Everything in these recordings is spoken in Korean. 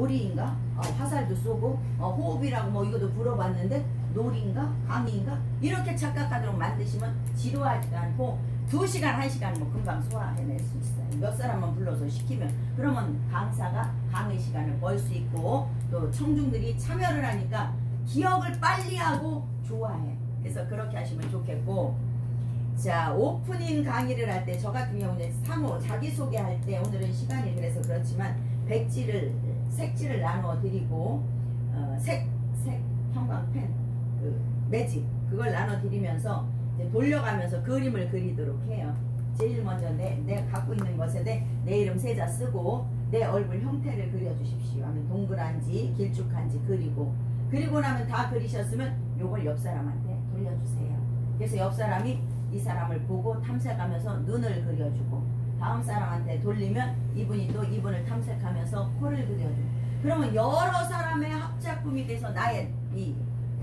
놀이인가? 어, 화살도 쏘고 어, 호흡이라고 뭐 이것도 물어봤는데 놀이인가? 강의인가? 이렇게 착각하도록 만드시면 지루하지도 않고 2시간, 1시간 뭐 금방 소화해낼 수 있어요. 몇 사람만 불러서 시키면 그러면 강사가 강의 시간을 벌 수 있고 또 청중들이 참여를 하니까 기억을 빨리 하고 좋아해. 그래서 그렇게 하시면 좋겠고 자 오프닝 강의를 할 때 저 같은 경우는 상호 자기소개할 때 오늘은 시간이 그래서 그렇지만 백지를 색지를 나누어 드리고 어, 색, 색 형광펜 그 매직 그걸 나눠 드리면서 돌려가면서 그림을 그리도록 해요. 제일 먼저 내, 내가 갖고 있는 것에 내, 내 이름 세자 쓰고 내 얼굴 형태를 그려주십시오 하면 동그란지 길쭉한지 그리고 그리고 나면 다 그리셨으면 요걸 옆 사람한테 돌려주세요. 그래서 옆 사람이 이 사람을 보고 탐색하면서 눈을 그려주고 다음 사람한테 돌리면 이분이 또 이분을 탐색하면서 코를 그려주고 그러면 여러 사람의 합작품이 돼서 나의 이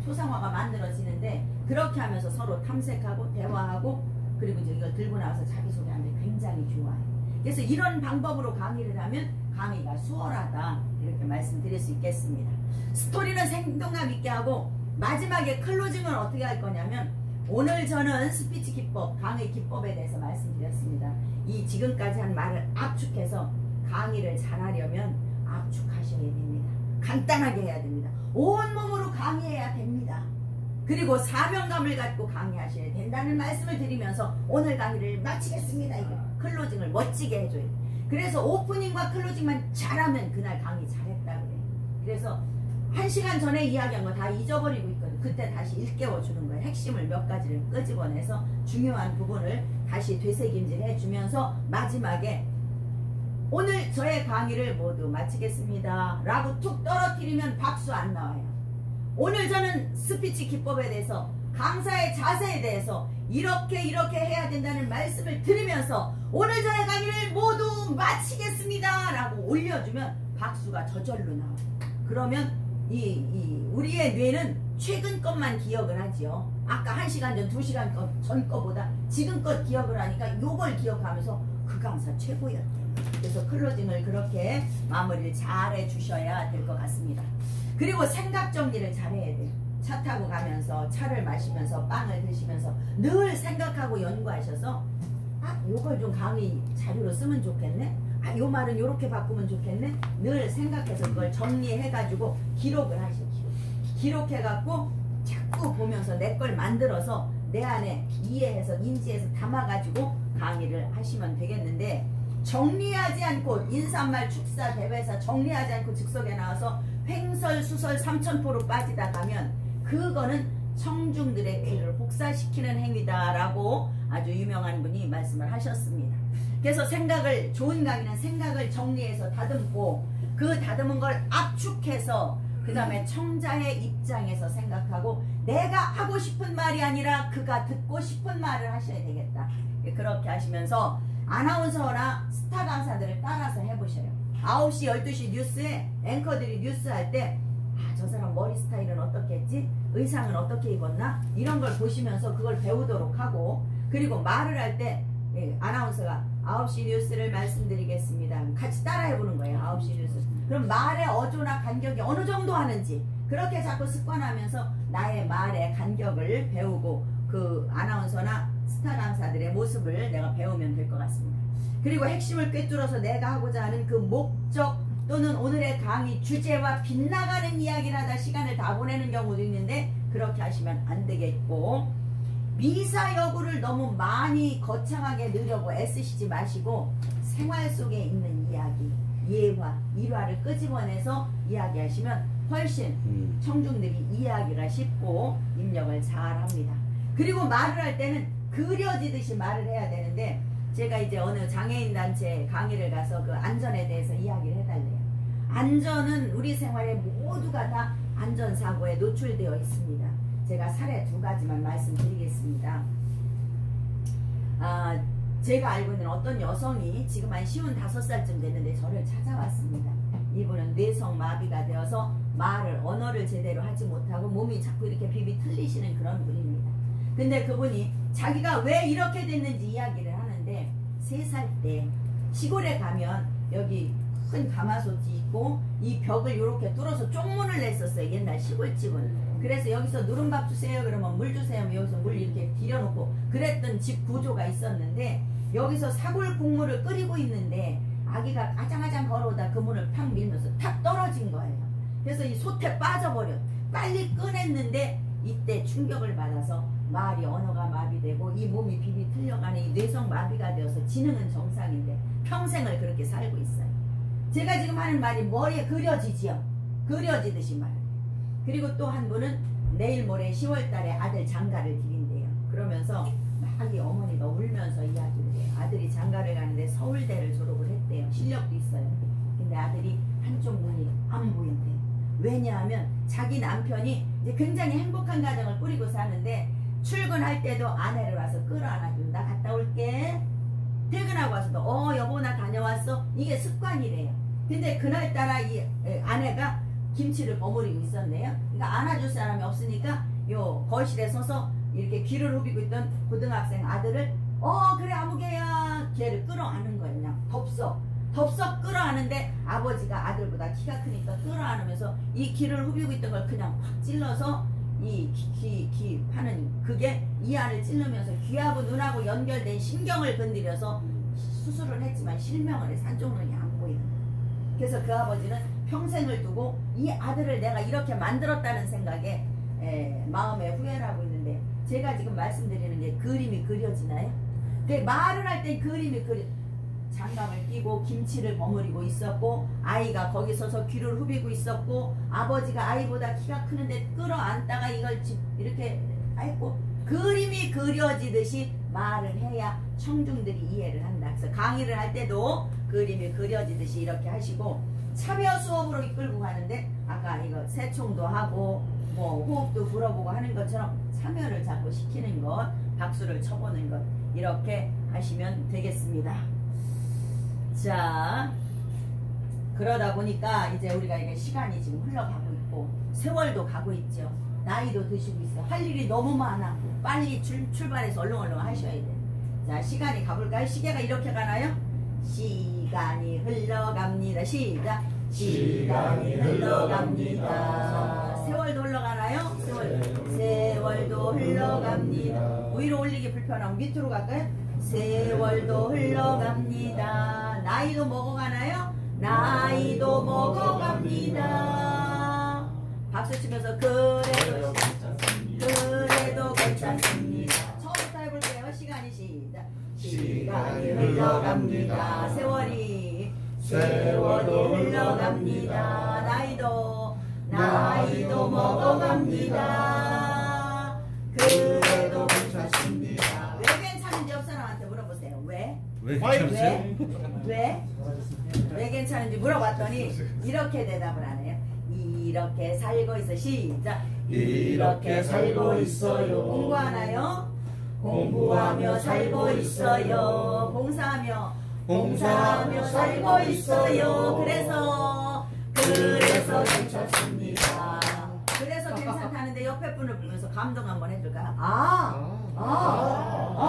소상화가 만들어지는데 그렇게 하면서 서로 탐색하고 대화하고 그리고 이제 이걸 들고 나와서 자기소개하는 게 굉장히 좋아요. 그래서 이런 방법으로 강의를 하면 강의가 수월하다 이렇게 말씀드릴 수 있겠습니다. 스토리는 생동감 있게 하고 마지막에 클로징을 어떻게 할 거냐면 오늘 저는 스피치 기법, 강의 기법에 대해서 말씀드렸습니다. 이 지금까지 한 말을 압축해서 강의를 잘하려면 압축하셔야 됩니다. 간단하게 해야 됩니다. 온몸으로 강의해야 됩니다. 그리고 사명감을 갖고 강의하셔야 된다는 말씀을 드리면서 오늘 강의를 마치겠습니다. 이거 closing을 멋지게 해줘요. 그래서 오프닝과 closing만 잘하면 그날 강의 잘했다 그래요. 그래서 한 시간 전에 이야기한 거 다 잊어버리고. 그때 다시 일깨워 주는 거예요. 핵심을 몇 가지를 끄집어내서 중요한 부분을 다시 되새김질 해주면서 마지막에 오늘 저의 강의를 모두 마치겠습니다. 라고 툭 떨어뜨리면 박수 안 나와요. 오늘 저는 스피치 기법에 대해서 강사의 자세에 대해서 이렇게 이렇게 해야 된다는 말씀을 드리면서 오늘 저의 강의를 모두 마치겠습니다. 라고 올려주면 박수가 저절로 나와요. 그러면 이, 이 우리의 뇌는 최근 것만 기억을 하지요. 아까 1시간 전, 2시간 전 거보다 지금껏 기억을 하니까 요걸 기억하면서 그 강사 최고였대요. 그래서 클로징을 그렇게 마무리를 잘 해주셔야 될 것 같습니다. 그리고 생각 정리를 잘 해야 돼요. 차 타고 가면서 차를 마시면서 빵을 드시면서 늘 생각하고 연구하셔서 아 요걸 좀 강의 자료로 쓰면 좋겠네 아, 요 말은 요렇게 바꾸면 좋겠네. 늘 생각해서 그걸 정리해가지고 기록을 하시오. 기록해갖고 자꾸 보면서 내 걸 만들어서 내 안에 이해해서 인지해서 담아가지고 강의를 하시면 되겠는데 정리하지 않고 인사말 축사 대회사 정리하지 않고 즉석에 나와서 횡설 수설 삼천포로 빠지다 가면 그거는 청중들의 귀를 혹사시키는 행위다라고 아주 유명한 분이 말씀을 하셨습니다. 그래서 생각을 좋은 강의는 생각을 정리해서 다듬고 그 다듬은 걸 압축해서 그 다음에 청자의 입장에서 생각하고 내가 하고 싶은 말이 아니라 그가 듣고 싶은 말을 하셔야 되겠다. 그렇게 하시면서 아나운서나 스타 강사들을 따라서 해보셔요. 9시, 12시 뉴스에 앵커들이 뉴스 할 때 아, 저 사람 머리 스타일은 어떻겠지? 의상은 어떻게 입었나? 이런 걸 보시면서 그걸 배우도록 하고 그리고 말을 할때 예, 아나운서가 9시 뉴스를 말씀드리겠습니다. 같이 따라해보는 거예요. 9시 뉴스. 그럼 말의 어조나 간격이 어느 정도 하는지 그렇게 자꾸 습관하면서 나의 말의 간격을 배우고 그 아나운서나 스타 강사들의 모습을 내가 배우면 될 것 같습니다. 그리고 핵심을 꿰뚫어서 내가 하고자 하는 그 목적 또는 오늘의 강의 주제와 빗나가는 이야기를 하다 시간을 다 보내는 경우도 있는데 그렇게 하시면 안 되겠고 미사 여구를 너무 많이 거창하게 넣으려고 애쓰시지 마시고 생활 속에 있는 이야기 예화, 일화를 끄집어내서 이야기하시면 훨씬 음. 청중들이 이해하기가 쉽고 입력을 잘 합니다. 그리고 말을 할 때는 그려지듯이 말을 해야 되는데 제가 이제 어느 장애인 단체 강의를 가서 그 안전에 대해서 이야기를 해달래요. 안전은 우리 생활에 모두가 다 안전사고에 노출되어 있습니다. 제가 사례 두 가지만 말씀드리겠습니다. 아, 제가 알고 있는 어떤 여성이 지금 한 쉬운 다섯 살쯤 됐는데 저를 찾아왔습니다. 이분은 뇌성 마비가 되어서 말을 언어를 제대로 하지 못하고 몸이 자꾸 이렇게 비비 틀리시는 그런 분입니다. 근데 그분이 자기가 왜 이렇게 됐는지 이야기를 하는데 세살때 시골에 가면 여기 큰 가마솥이 있고 이 벽을 이렇게 뚫어서 쪽문을 냈었어요. 옛날 시골집은. 그래서 여기서 누른밥 주세요. 그러면 물 주세요. 여기서 물 이렇게 들여놓고 그랬던 집 구조가 있었는데 여기서 사골 국물을 끓이고 있는데 아기가 아장아장 걸어오다 그 문을 팍 밀면서 탁 떨어진 거예요. 그래서 이 솥에 빠져버려. 빨리 꺼냈는데 이때 충격을 받아서 말이 언어가 마비되고 이 몸이 비비 틀려가는 이 뇌성 마비가 되어서 지능은 정상인데 평생을 그렇게 살고 있어요. 제가 지금 하는 말이 머리에 그려지지요. 그려지듯이 말. 그리고 또 한 분은 내일 모레 10월 달에 아들 장가를 드린대요. 그러면서 막 이 어머니가 울면서 이야기를 해요. 아들이 장가를 가는데 서울대를 졸업을 했대요. 실력도 있어요. 근데 아들이 한쪽 눈이 안 보인대요. 왜냐하면 자기 남편이 이제 굉장히 행복한 가정을 꾸리고 사는데 출근할 때도 아내를 와서 끌어안아주고 나 갔다 올게 퇴근하고 와서도 어 여보 나 다녀왔어 이게 습관이래요 근데 그날따라 이 에, 아내가 김치를 버무리고 있었네요. 그러니까 안아줄 사람이 없으니까 요 거실에 서서 이렇게 귀를 후비고 있던 고등학생 아들을 어 그래 아무개야. 걔를 끌어안은 거예요 그냥. 덥석. 덥석 끌어안는데 아버지가 아들보다 키가 크니까 끌어안으면서 이 귀를 후비고 있던 걸 그냥 확 찔러서 이 귀, 귀 하는 그게 이 안을 찔르면서 귀하고 눈하고 연결된 신경을 건드려서 수술을 했지만 실명을 해서 한쪽 눈이 안 보이는 거예요. 그래서 그 아버지는 평생을 두고 이 아들을 내가 이렇게 만들었다는 생각에 에, 마음에 후회를 하고 있는데 제가 지금 말씀드리는 게 그림이 그려지나요? 그 말을 할 때 그림이 그려 장갑을 끼고 김치를 버무리고 있었고 아이가 거기 서서 귀를 후비고 있었고 아버지가 아이보다 키가 크는데 끌어안다가 이걸 집 이렇게 했고 그림이 그려지듯이 말을 해야 청중들이 이해를 한다. 그래서 강의를 할 때도 그림이 그려지듯이 이렇게 하시고 차별 수업으로 이끌고 가는데 아까 이거 새총도 하고 뭐 호흡도 불어보고 하는 것처럼 참여를 자꾸 시키는 것 박수를 쳐보는 것 이렇게 하시면 되겠습니다. 자 그러다 보니까 이제 우리가 이게 시간이 지금 흘러가고 있고 세월도 가고 있죠. 나이도 드시고 있어요. 할 일이 너무 많아. 빨리 출, 출발해서 얼렁얼렁 하셔야 돼. 자 시간이 가볼까요? 시계가 이렇게 가나요? 시간이 흘러갑니다. 시작. 시간이 흘러갑니다. 세월도 흘러가나요? 세월. 세월도 흘러갑니다. 위로 올리기 불편하면 밑으로 갈까요? 세월도 흘러갑니다. 나이도 먹어가나요? 나이도 먹어갑니다. 박수 치면서 그래도 그래도 괜찮습니다. 처음부터 해볼게요. 시간이 시간이 흘러갑니다. 세월이 세월도 흘러갑니다. 나이도 나이도 먹어갑니다. 그래도 괜찮습니다. 왜 괜찮은지 옆 사람한테 물어보세요. 왜? 왜 왜? 괜찮으세요? 왜? 왜 괜찮은지 물어봤더니 이렇게 대답을 하네요. 이렇게 살고 있어. 시작. 이렇게 살고 있어요. 공부하나요? 공부하며 살고 있어요. 봉사하며 봉사하며 살고 있어요. 그래서 그래서 괜찮습니다. 그래서 괜찮다는데 옆에 분을 보면서 감동 한번 해줄까요? 아, 아, 아,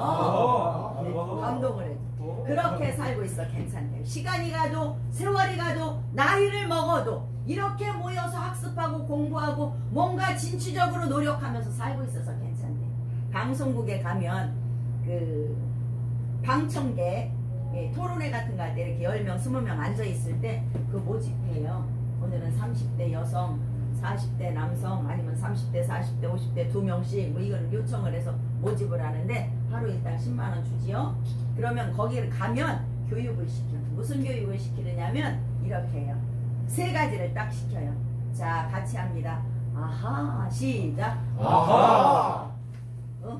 아, 아. 네, 감동을 해줘. 그렇게 살고 있어 괜찮대요. 시간이 가도 세월이 가도 나이를 먹어도 이렇게 모여서 학습하고 공부하고 뭔가 진취적으로 노력하면서 살고 있어서 괜찮대. 방송국에 가면 그 방청객 예, 토론회 같은 거 할 때 이렇게 10명, 20명 앉아 있을 때 그 모집해요. 오늘은 30대 여성, 40대 남성, 아니면 30대, 40대, 50대 두 명씩 뭐 이거를 요청을 해서 모집을 하는데 하루 일당 10만 원 주지요. 그러면 거기를 가면 교육을 시켜. 무슨 교육을 시키느냐면 이렇게 해요. 세 가지를 딱 시켜요. 자, 같이 합니다. 아하, 시작. 아하.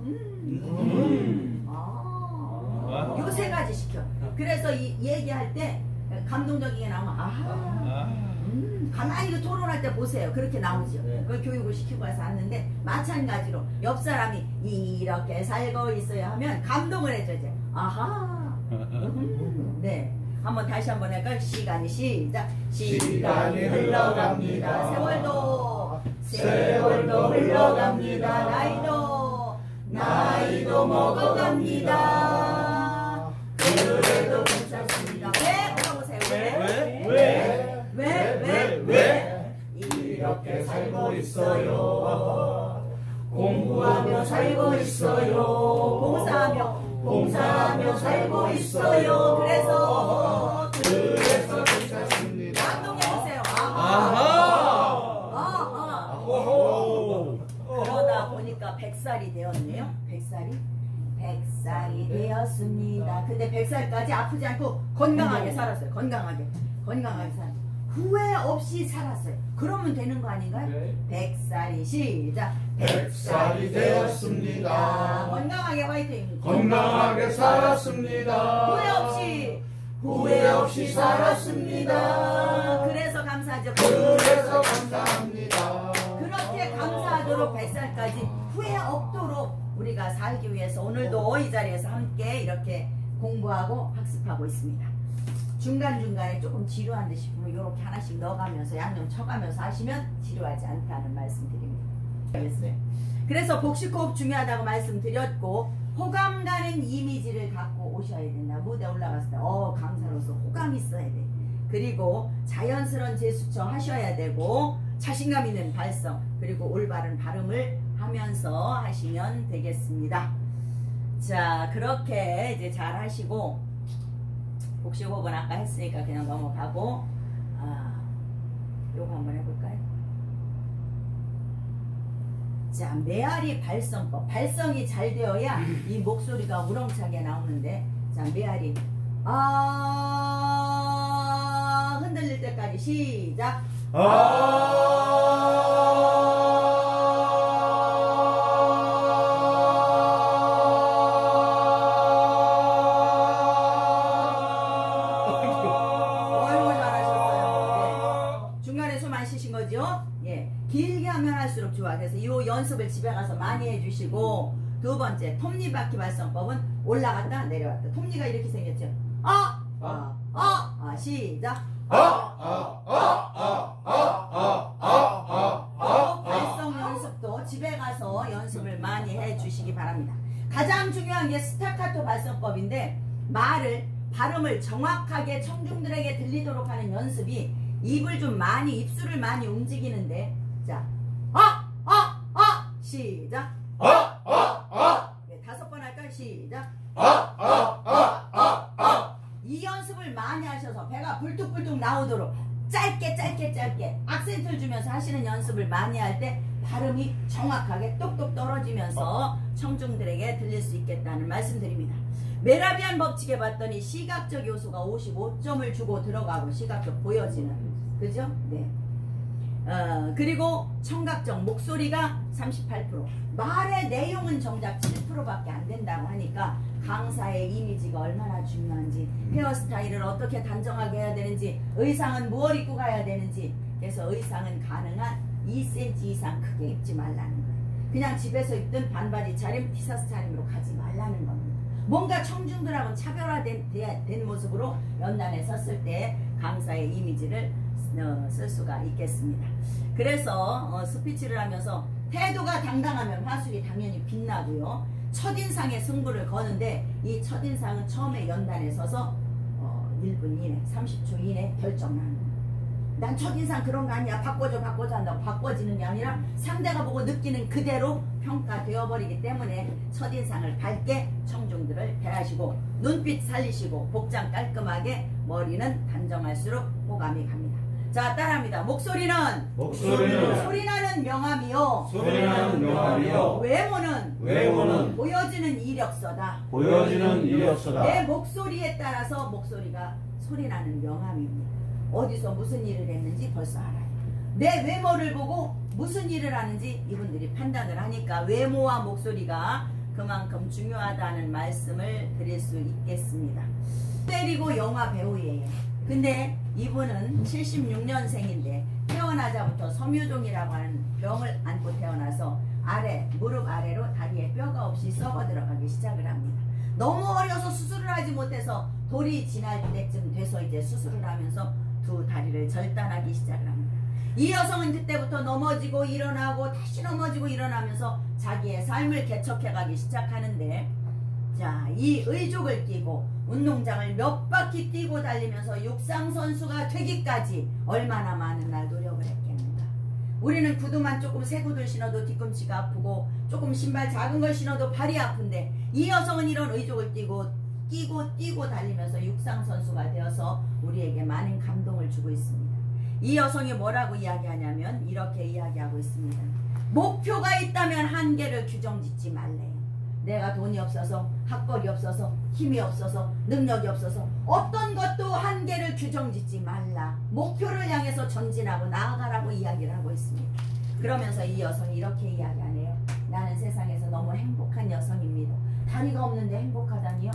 어, 음. 음. 아, 요 세 가지 시켜. 그래서 이 얘기할 때 감동적이게 나오면 아하. 음, 가만히 그 토론할 때 보세요. 그렇게 나오죠. 네. 그걸 교육을 시키고 와서 하는데 마찬가지로 옆 사람이 이렇게 살고 있어야 하면 감동을 해줘야죠. 아하. 음, 네. 한번 다시 한번 할까요? 시간이 시작. 시간이 흘러갑니다. 세월도 세월도 흘러갑니다. 나이도 먹어갑니다. 오늘도 괜찮습니다. 네, 왜? 네. 물어보세요. 네. 왜? 왜? 왜? 왜? 왜? 왜? 이렇게 살고 있어요. 공부하며 살고 있어요. 봉사하며 봉사하며 살고 있어요. 그래서 살이. 100살이 되었습니다. 근데 100살까지 아프지 않고 건강하게 살았어요. 건강하게. 건강하게 살. 후회 없이 살았어요. 그러면 되는 거 아닌가요? 네. 100살이 시작. 백살이 되었습니다. 건강하게 화이팅. 건강하게 살았습니다. 후회 없이 후회 없이 살았습니다. 그래서 감사하죠. 그래서 감사합니다. 그렇게 감사하도록 100살까지 후회 없도록 우리가 살기 위해서 오늘도 이 자리에서 함께 이렇게 공부하고 학습하고 있습니다. 중간중간에 조금 지루한 듯 싶으면 이렇게 하나씩 넣어가면서 양념 쳐가면서 하시면 지루하지 않다는 말씀 드립니다. 알겠어요? 그래서 복식호흡 중요하다고 말씀드렸고 호감 가는 이미지를 갖고 오셔야 된다. 무대 올라갔을 때 어 강사로서 호감 있어야 돼. 그리고 자연스러운 제스처 하셔야 되고 자신감 있는 발성 그리고 올바른 발음을 하면서 하시면 되겠습니다. 자 그렇게 이제 잘 하시고 복식 호흡은 아까 했으니까 그냥 넘어가고 아 요거 한번 해볼까요? 자 메아리 발성법 발성이 잘 되어야 이 목소리가 우렁차게 나오는데 자 메아리 아 흔들릴 때까지 시작 어 할수록 좋아 그래서 이 연습을 집에 가서 많이 해주시고 두 번째 톱니바퀴 발성법은 올라갔다 내려왔다 톱니가 이렇게 생겼죠 아! 아! 아! 아 시작 어, 발성 연습도 집에 가서 연습을 많이 해주시기 바랍니다. 가장 중요한 게 스타카토 발성법인데 말을 발음을 정확하게 청중들에게 들리도록 하는 연습이 입을 좀 많이 입술을 많이 움직이는데 자, 아, 아, 아, 시작. 네, 다섯 번 할까요? 시작. 이 연습을 많이 하셔서 배가 불뚝불뚝 나오도록 짧게 짧게 짧게 악센트를 주면서 하시는 연습을 많이 할 때 발음이 정확하게 똑똑 떨어지면서 청중들에게 들릴 수 있겠다는 말씀드립니다. 메라비안 법칙에 봤더니 시각적 요소가 55점을 주고 들어가고 시각적 보여지는 그죠? 네. 어, 그리고 청각적 목소리가 38% 말의 내용은 정작 7%밖에 안 된다고 하니까 강사의 이미지가 얼마나 중요한지 헤어스타일을 어떻게 단정하게 해야 되는지 의상은 무엇 입고 가야 되는지. 그래서 의상은 가능한 2cm 이상 크게 입지 말라는 거예요. 그냥 집에서 입던 반바지 차림 티셔츠 차림으로 가지 말라는 겁니다. 뭔가 청중들하고 차별화된 대- 된 모습으로 연단에 섰을 때 강사의 이미지를 어, 쓸 수가 있겠습니다. 그래서 어, 스피치를 하면서 태도가 당당하면 화술이 당연히 빛나고요. 첫인상의 승부를 거는데 이 첫인상은 처음에 연단에 서서 어, 1분 이내, 30초 이내 결정하는. 난 첫인상 그런 거 아니야. 바꿔줘, 바꿔줘 한다고 바꿔지는 게 아니라 상대가 보고 느끼는 그대로 평가되어 버리기 때문에 첫인상을 밝게 청중들을 대하시고 눈빛 살리시고 복장 깔끔하게 머리는 단정할수록 호감이 갑니다. 자, 따라합니다. 목소리는 목소리는 소리나는 명함이요. 소리나는 명함이요. 외모는 외모는 보여지는 이력서다. 보여지는 이력서다. 내 목소리에 따라서 목소리가 소리나는 명함입니다. 어디서 무슨 일을 했는지 벌써 알아요. 내 외모를 보고 무슨 일을 하는지 이분들이 판단을 하니까 외모와 목소리가 그만큼 중요하다는 말씀을 드릴 수 있겠습니다. 때리고 영화 배우예요. 근데 이분은 76년생인데 태어나자부터 섬유종이라고 하는 병을 안고 태어나서 아래 무릎 아래로 다리에 뼈가 없이 썩어 들어가기 시작을 합니다. 너무 어려서 수술을 하지 못해서 돌이 지날 때쯤 돼서 이제 수술을 하면서 두 다리를 절단하기 시작을 합니다. 이 여성은 그때부터 넘어지고 일어나고 다시 넘어지고 일어나면서 자기의 삶을 개척해가기 시작하는데 자, 이 의족을 끼고 운동장을 몇 바퀴 뛰고 달리면서 육상 선수가 되기까지 얼마나 많은 날 노력을 했겠는가. 우리는 구두만 조금 새 구두를 신어도 뒤꿈치가 아프고 조금 신발 작은 걸 신어도 발이 아픈데 이 여성은 이런 의족을 띠고 끼고 뛰고 달리면서 육상 선수가 되어서 우리에게 많은 감동을 주고 있습니다. 이 여성이 뭐라고 이야기하냐면 이렇게 이야기하고 있습니다. 목표가 있다면 한계를 규정짓지 말래요. 내가 돈이 없어서 학벌이 없어서 힘이 없어서 능력이 없어서 어떤 것도 한계를 규정짓지 말라. 목표를 향해서 전진하고 나아가라고 이야기를 하고 있습니다. 그러면서 이 여성이 이렇게 이야기하네요. 나는 세상에서 너무 행복한 여성입니다. 다리가 없는데 행복하다니요?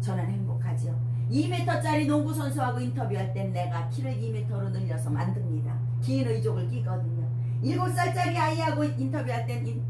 저는 행복하지요. 2m짜리 농구 선수하고 인터뷰할 땐 내가 키를 2m로 늘려서 만듭니다. 긴 의족을 끼거든요. 7살짜리 아이하고 인터뷰할 땐 인-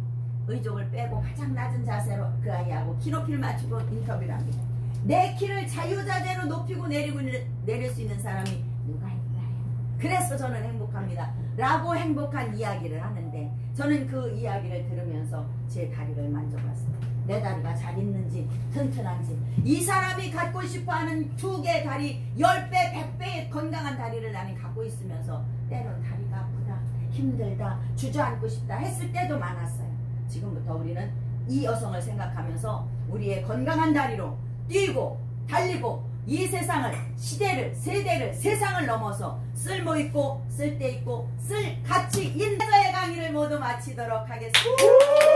의족을 빼고 가장 낮은 자세로 그 아이하고 키 높이를 맞추고 인터뷰를 합니다. 내 키를 자유자재로 높이고 내리고 내릴 수 있는 사람이 누가 있나요? 그래서 저는 행복합니다. 라고 행복한 이야기를 하는데 저는 그 이야기를 들으면서 제 다리를 만져봤습니다. 내 다리가 잘 있는지 튼튼한지 이 사람이 갖고 싶어하는 두 개의 다리 10배 100배의 건강한 다리를 나는 갖고 있으면서 때론 다리가 아프다 힘들다 주저앉고 싶다 했을 때도 많았어요. 지금부터 우리는 이 여성을 생각하면서 우리의 건강한 다리로 뛰고 달리고 이 세상을 시대를 세대를 세상을 넘어서 쓸모 있고 쓸데 있고 쓸 가치 있는 의 강의를 모두 마치도록 하겠습니다.